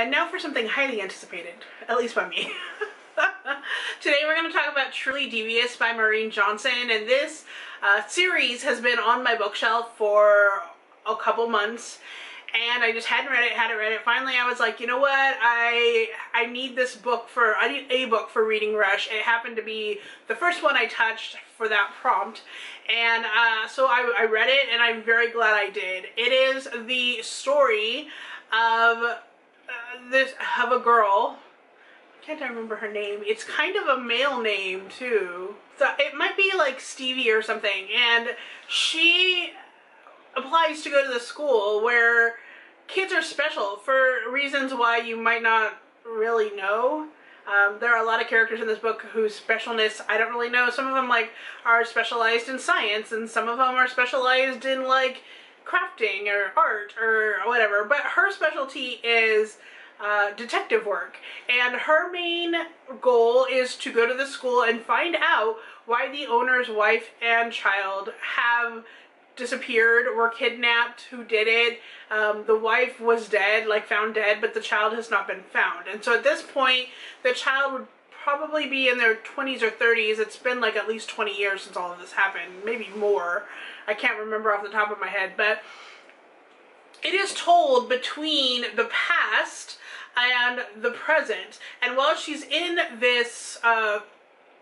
And now for something highly anticipated, at least by me. Today we're going to talk about Truly Devious by Maureen Johnson, and this uh, series has been on my bookshelf for a couple months, and I just hadn't read it, hadn't read it. Finally, I was like, you know what? I I need this book for I need a book for Reading Rush. It happened to be the first one I touched for that prompt, and uh, so I, I read it, and I'm very glad I did. It is the story of uh, this have a girl can't I remember her name. It's kind of a male name too. So it might be like Stevie or something. And she applies to go to the school where kids are special for reasons why you might not really know. Um, there are a lot of characters in this book whose specialness I don't really know. Some of them like are specialized in science, and some of them are specialized in like crafting or art or whatever. But her specialty is uh, detective work. And her main goal is to go to the school and find out why the owner's wife and child have disappeared, were kidnapped, who did it. Um, the wife was dead, like found dead, but the child has not been found. And so at this point, the child would probably be in their 20s or 30s. It's been like at least 20 years since all of this happened, maybe more. I can't remember off the top of my head, but it is told between the past and the present. And while she's in this uh,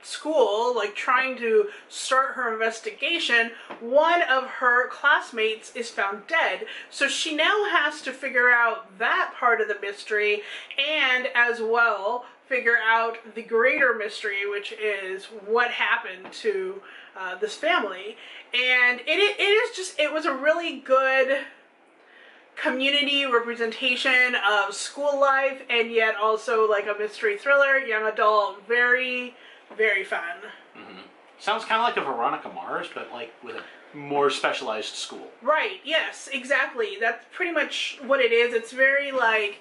school, like trying to start her investigation, one of her classmates is found dead. So she now has to figure out that part of the mystery and as well figure out the greater mystery, which is what happened to uh, this family. And it, it is just, it was a really good community representation of school life and yet also like a mystery thriller, young adult, very, very fun. Mm-hmm. Sounds kind of like a Veronica Mars, but like with a more specialized school. Right, yes, exactly. That's pretty much what it is. It's very like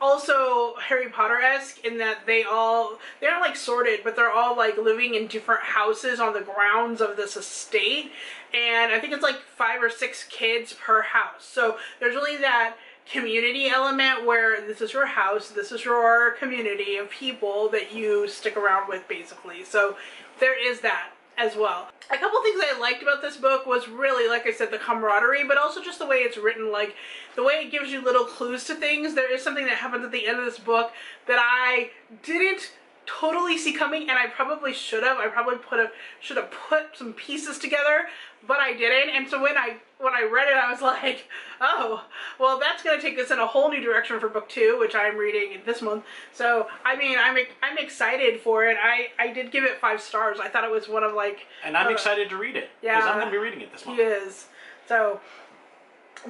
also Harry Potter-esque in that they all they're not like sorted, but they're all like living in different houses on the grounds of this estate. And I think it's like five or six kids per house. So there's really that community element where this is your house, this is your community of people that you stick around with basically. So there is that as well. A couple things I liked about this book was really, like I said, the camaraderie, but also just the way it's written, like the way it gives you little clues to things. There is something that happens at the end of this book that I didn't totally see coming and I probably should have. I probably put a should have put some pieces together, but I didn't. And so when I when I read it, I was like, oh, well, that's going to take us in a whole new direction for book two, which I'm reading this month. So, I mean, I'm I'm excited for it. I I did give it five stars. I thought it was one of like. And I'm uh, excited to read it. Yeah, because I'm going to be reading it this month. He is. So.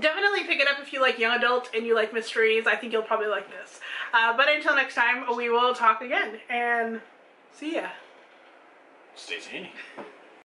Definitely pick it up if you like young adult and you like mysteries. I think you'll probably like this. Uh, but until next time, we will talk again and see ya. Stay zany.